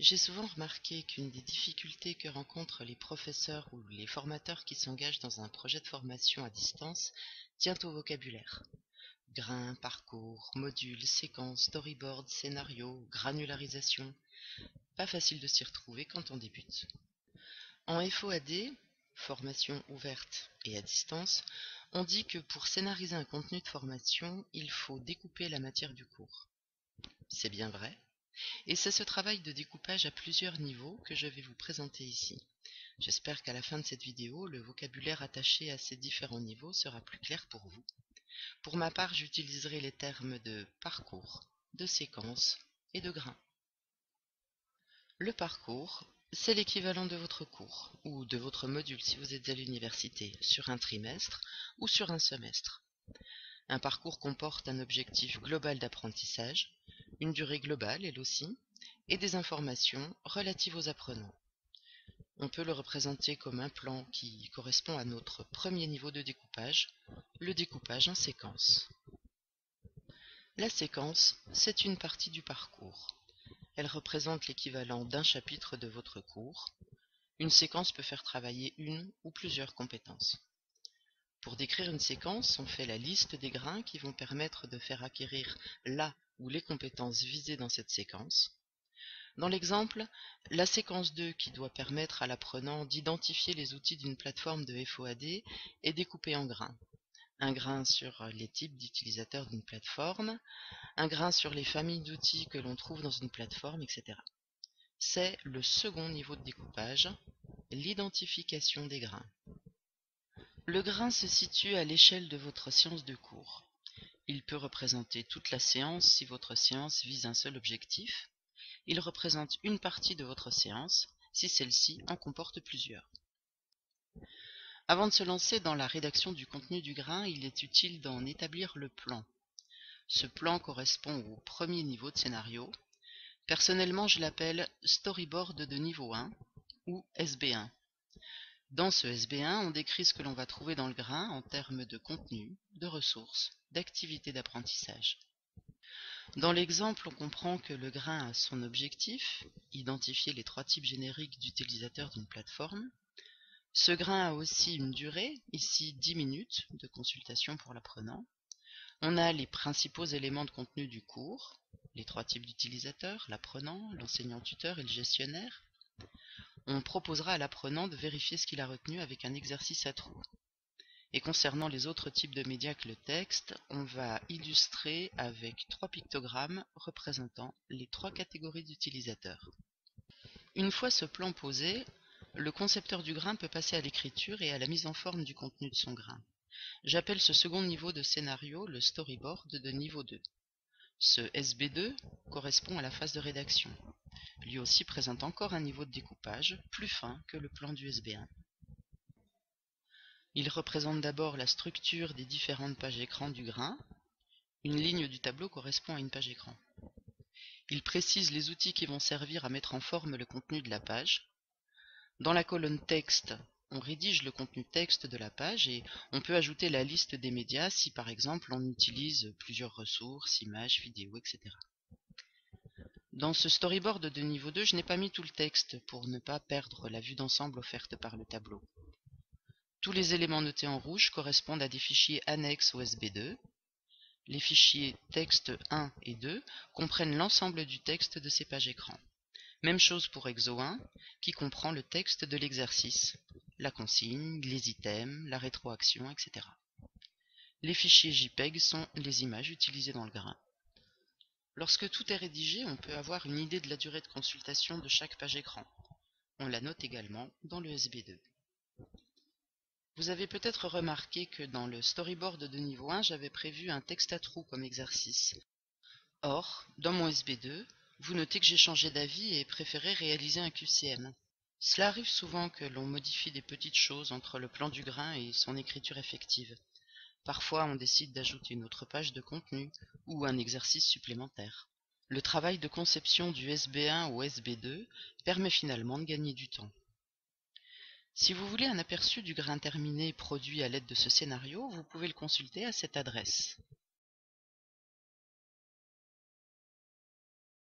J'ai souvent remarqué qu'une des difficultés que rencontrent les professeurs ou les formateurs qui s'engagent dans un projet de formation à distance tient au vocabulaire. Grain, parcours, module, séquence, storyboard, scénario, granularisation. Pas facile de s'y retrouver quand on débute. En FOAD, formation ouverte et à distance, on dit que pour scénariser un contenu de formation, il faut découper la matière du cours. C'est bien vrai, et c'est ce travail de découpage à plusieurs niveaux que je vais vous présenter ici. J'espère qu'à la fin de cette vidéo, le vocabulaire attaché à ces différents niveaux sera plus clair pour vous. Pour ma part, j'utiliserai les termes de parcours, de séquence et de grain. Le parcours, c'est l'équivalent de votre cours, ou de votre module si vous êtes à l'université, sur un trimestre ou sur un semestre. Un parcours comporte un objectif global d'apprentissage, une durée globale elle aussi, et des informations relatives aux apprenants. On peut le représenter comme un plan qui correspond à notre premier niveau de découpage, le découpage en séquence. La séquence, c'est une partie du parcours. Elle représente l'équivalent d'un chapitre de votre cours. Une séquence peut faire travailler une ou plusieurs compétences. Pour décrire une séquence, on fait la liste des grains qui vont permettre de faire acquérir la ou les compétences visées dans cette séquence. Dans l'exemple, la séquence 2 qui doit permettre à l'apprenant d'identifier les outils d'une plateforme de FOAD est découpée en grains. Un grain sur les types d'utilisateurs d'une plateforme, un grain sur les familles d'outils que l'on trouve dans une plateforme, etc. C'est le second niveau de découpage, l'identification des grains. Le grain se situe à l'échelle de votre séance de cours. Il peut représenter toute la séance si votre séance vise un seul objectif, il représente une partie de votre séance, si celle-ci en comporte plusieurs. Avant de se lancer dans la rédaction du contenu du grain, il est utile d'en établir le plan. Ce plan correspond au premier niveau de scénario. Personnellement, je l'appelle storyboard de niveau 1 ou SB1. Dans ce SB1, on décrit ce que l'on va trouver dans le grain en termes de contenu, de ressources, d'activités d'apprentissage. Dans l'exemple, on comprend que le grain a son objectif, identifier les trois types génériques d'utilisateurs d'une plateforme. Ce grain a aussi une durée, ici 10 minutes de consultation pour l'apprenant. On a les principaux éléments de contenu du cours, les trois types d'utilisateurs, l'apprenant, l'enseignant-tuteur et le gestionnaire. On proposera à l'apprenant de vérifier ce qu'il a retenu avec un exercice à trous. Et concernant les autres types de médias que le texte, on va illustrer avec trois pictogrammes représentant les trois catégories d'utilisateurs. Une fois ce plan posé, le concepteur du grain peut passer à l'écriture et à la mise en forme du contenu de son grain. J'appelle ce second niveau de scénario le storyboard de niveau 2. Ce SB2 correspond à la phase de rédaction. Lui aussi présente encore un niveau de découpage plus fin que le plan du SB1. Il représente d'abord la structure des différentes pages écran du grain. Une ligne du tableau correspond à une page écran. Il précise les outils qui vont servir à mettre en forme le contenu de la page. Dans la colonne texte, on rédige le contenu texte de la page et on peut ajouter la liste des médias si par exemple on utilise plusieurs ressources, images, vidéos, etc. Dans ce storyboard de niveau 2, je n'ai pas mis tout le texte pour ne pas perdre la vue d'ensemble offerte par le tableau. Tous les éléments notés en rouge correspondent à des fichiers annexes au SB2. Les fichiers texte 1 et 2 comprennent l'ensemble du texte de ces pages écran. Même chose pour EXO 1, qui comprend le texte de l'exercice, la consigne, les items, la rétroaction, etc. Les fichiers JPEG sont les images utilisées dans le grain. Lorsque tout est rédigé, on peut avoir une idée de la durée de consultation de chaque page écran. On la note également dans le SB2. Vous avez peut-être remarqué que dans le storyboard de niveau 1, j'avais prévu un texte à trous comme exercice. Or, dans mon SB2, vous notez que j'ai changé d'avis et préféré réaliser un QCM. Cela arrive souvent que l'on modifie des petites choses entre le plan du grain et son écriture effective. Parfois, on décide d'ajouter une autre page de contenu ou un exercice supplémentaire. Le travail de conception du SB1 au SB2 permet finalement de gagner du temps. Si vous voulez un aperçu du grain terminé produit à l'aide de ce scénario, vous pouvez le consulter à cette adresse.